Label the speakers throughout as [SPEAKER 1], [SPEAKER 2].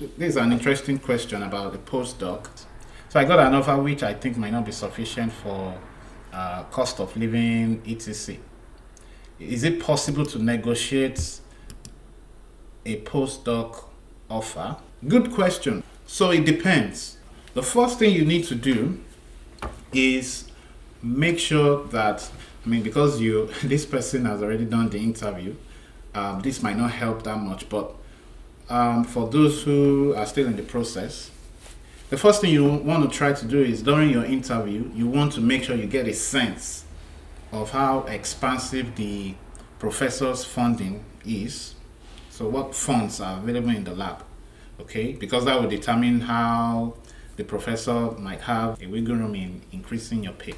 [SPEAKER 1] this is an interesting question about the postdoc. So I got an offer which I think might not be sufficient for uh, cost of living, etc. Is it possible to negotiate a postdoc offer? Good question. So it depends. The first thing you need to do is make sure that I mean because you this person has already done the interview, um, this might not help that much. But um, for those who are still in the process, the first thing you want to try to do is during your interview, you want to make sure you get a sense of how expansive the professor's funding is. So what funds are available in the lab, okay? Because that will determine how the professor might have a wiggle room in increasing your pay.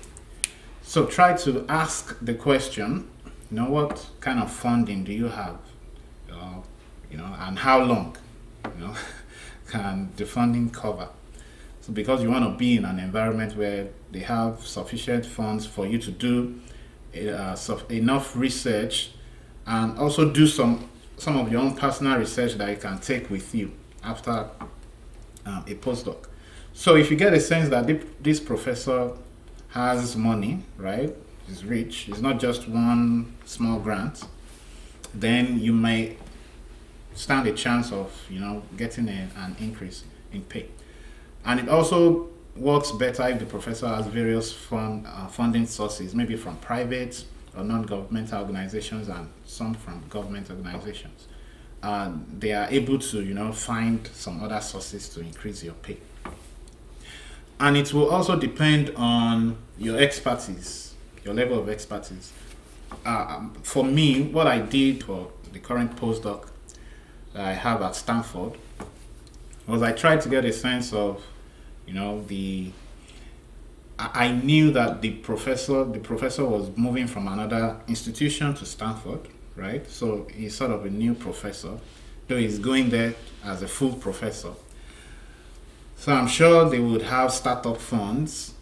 [SPEAKER 1] So try to ask the question, you know, what kind of funding do you have? Uh, you know, and how long, you know, can the funding cover? So because you want to be in an environment where they have sufficient funds for you to do uh, enough research and also do some some of your own personal research that you can take with you after um, a postdoc. So if you get a sense that this professor has money, right, is rich, it's not just one small grant, then you may stand a chance of, you know, getting a, an increase in pay. And it also works better if the professor has various fund, uh, funding sources, maybe from private or non-governmental organizations and some from government organizations. They are able to, you know, find some other sources to increase your pay. And it will also depend on your expertise, your level of expertise. Uh, um, for me, what I did for the current postdoc I have at Stanford was I tried to get a sense of, you know, the I knew that the professor the professor was moving from another institution to Stanford, right? So he's sort of a new professor, though he's going there as a full professor. So I'm sure they would have startup funds,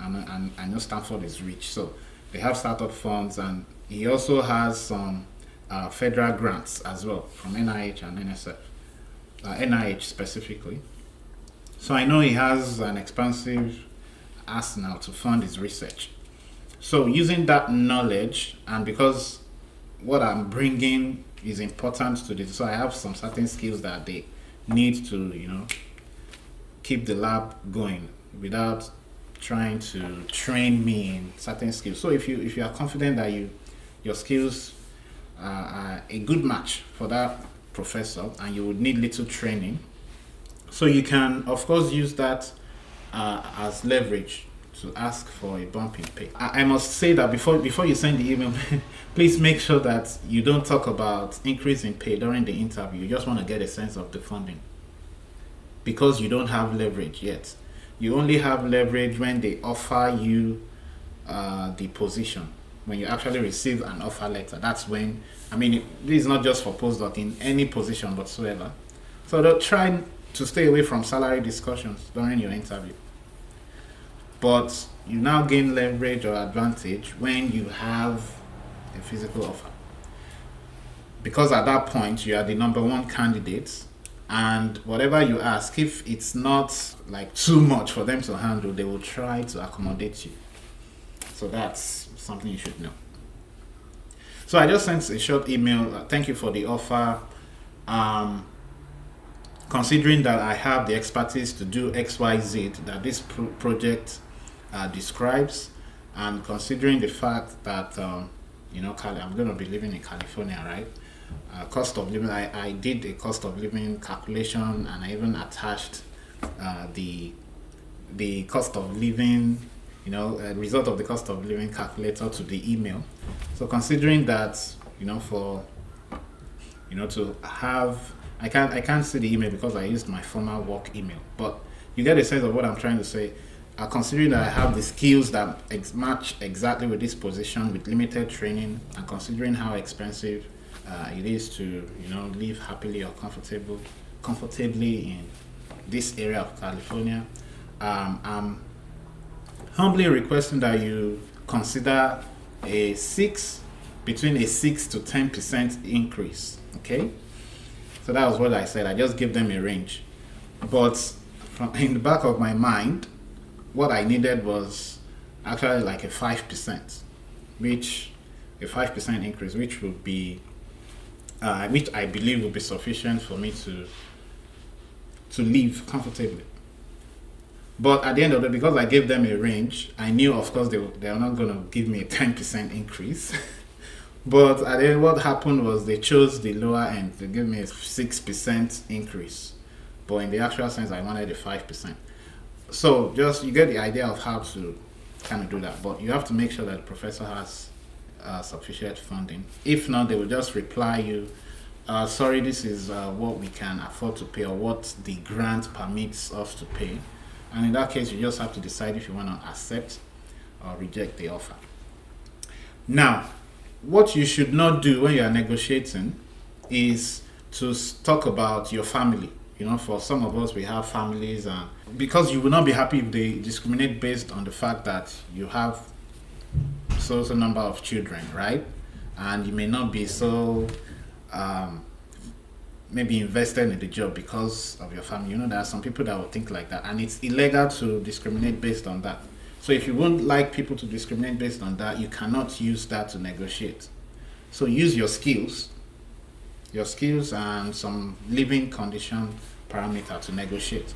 [SPEAKER 1] and, and I know Stanford is rich, so they have startup funds, and he also has some uh, federal grants as well from NIH and NSF, uh, NIH specifically. So I know he has an expansive arsenal to fund his research. So using that knowledge, and because what I'm bringing is important to this, so I have some certain skills that they need to, you know, keep the lab going without trying to train me in certain skills. So if you if you are confident that you your skills are a good match for that professor and you would need little training, so you can of course use that uh, as leverage to ask for a bump in pay. I, I must say that before before you send the email, please make sure that you don't talk about increase in pay during the interview. You just want to get a sense of the funding because you don't have leverage yet. You only have leverage when they offer you uh, the position. When you actually receive an offer letter, that's when. I mean, it, this is not just for postdoc in any position whatsoever. So don't try to stay away from salary discussions during your interview but you now gain leverage or advantage when you have a physical offer. Because at that point, you are the number one candidate, and whatever you ask, if it's not like too much for them to handle, they will try to accommodate you. So that's something you should know. So I just sent a short email. Uh, thank you for the offer. Um, considering that I have the expertise to do XYZ, that this pro project uh, describes, and considering the fact that um, you know I'm going to be living in California, right? Uh, cost of living. I, I did a cost of living calculation, and I even attached uh, the the cost of living, you know, uh, result of the cost of living calculator to the email. So considering that, you know, for you know to have I can't I can't see the email because I used my former work email, but you get a sense of what I'm trying to say uh, considering that I have the skills that ex match exactly with this position with limited training and considering how expensive uh, it is to you know live happily or comfortable comfortably in this area of California um, I'm humbly requesting that you consider a six between a six to ten percent increase okay? So that was what I said. I just gave them a range. But from, in the back of my mind, what I needed was actually like a 5%, which a 5% increase, which would be, uh, which I believe would be sufficient for me to to live comfortably. But at the end of the day, because I gave them a range, I knew, of course, they, they are not going to give me a 10% increase. but at the end, what happened was they chose the lower end. They gave me a 6% increase. But in the actual sense, I wanted a 5%. So just you get the idea of how to kind of do that. But you have to make sure that the professor has uh, sufficient funding. If not, they will just reply you uh, sorry, this is uh, what we can afford to pay or what the grant permits us to pay. And in that case, you just have to decide if you want to accept or reject the offer. Now, what you should not do when you are negotiating is to talk about your family. You know, for some of us, we have families, and because you will not be happy if they discriminate based on the fact that you have so so number of children, right? And you may not be so um, maybe invested in the job because of your family. You know, there are some people that will think like that, and it's illegal to discriminate based on that. So if you won't like people to discriminate based on that, you cannot use that to negotiate. So use your skills, your skills and some living condition parameter to negotiate.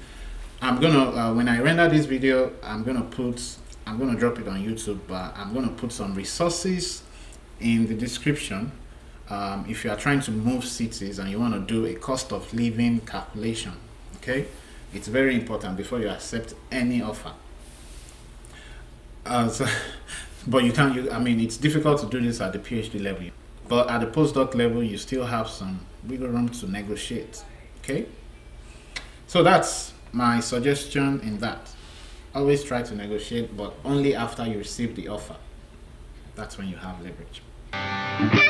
[SPEAKER 1] I'm gonna uh, when I render this video, I'm gonna put I'm gonna drop it on YouTube, but I'm gonna put some resources in the description um, if you are trying to move cities and you want to do a cost of living calculation okay it's very important before you accept any offer. Uh, so, but you can't you, I mean it's difficult to do this at the PhD level. But at the postdoc level you still have some wiggle room to negotiate okay? So that's my suggestion in that. Always try to negotiate but only after you receive the offer. That's when you have leverage